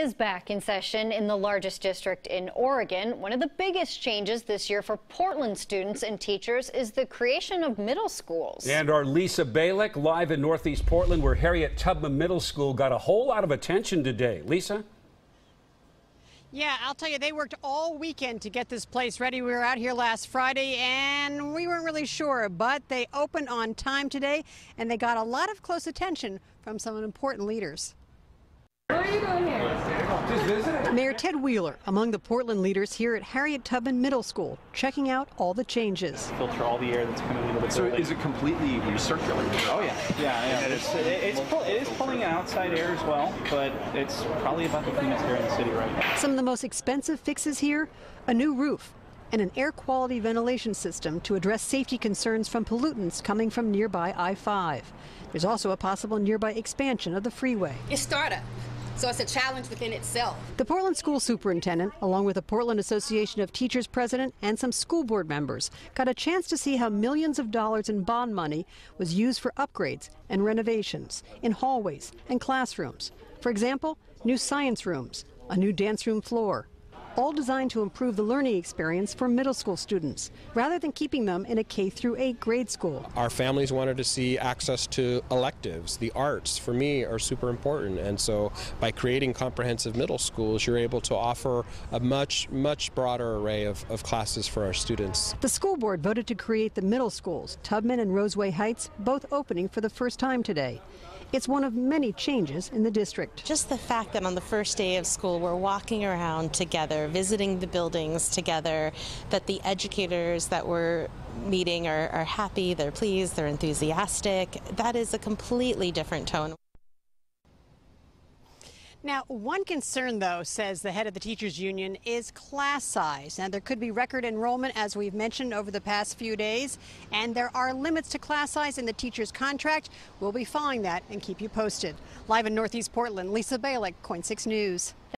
is back in session in the largest district in Oregon. One of the biggest changes this year for Portland students and teachers is the creation of middle schools. And our Lisa Balick live in Northeast Portland, where Harriet Tubman Middle School got a whole lot of attention today. Lisa? Yeah, I'll tell you, they worked all weekend to get this place ready. We were out here last Friday and we weren't really sure, but they opened on time today and they got a lot of close attention from some important leaders. What are you doing here? Just visiting. Mayor Ted Wheeler among the Portland leaders here at Harriet Tubman Middle School, checking out all the changes. Filter all the air that's coming into the so building. is it completely recirculating? Oh yeah, yeah, yeah. It's, it, it's pull, it is pulling outside air as well, but it's probably about the cleanest air in the city right now. Some of the most expensive fixes here, a new roof and an air quality ventilation system to address safety concerns from pollutants coming from nearby I-5. There's also a possible nearby expansion of the freeway. It's startup. So it's a challenge within itself. The Portland school superintendent, along with the Portland Association of Teachers president and some school board members, got a chance to see how millions of dollars in bond money was used for upgrades and renovations in hallways and classrooms. For example, new science rooms, a new dance room floor, all designed to improve the learning experience for middle school students, rather than keeping them in a K through 8 grade school. Our families wanted to see access to electives. The arts, for me, are super important, and so by creating comprehensive middle schools, you're able to offer a much, much broader array of, of classes for our students. The school board voted to create the middle schools, Tubman and Roseway Heights, both opening for the first time today. It's one of many changes in the district. Just the fact that on the first day of school we're walking around together, visiting the buildings together, that the educators that we're meeting are, are happy, they're pleased, they're enthusiastic, that is a completely different tone. Now, one concern, though, says the head of the teachers union, is class size. Now, there could be record enrollment, as we've mentioned over the past few days, and there are limits to class size in the teacher's contract. We'll be following that and keep you posted. Live in Northeast Portland, Lisa Balick, KOIN 6 News.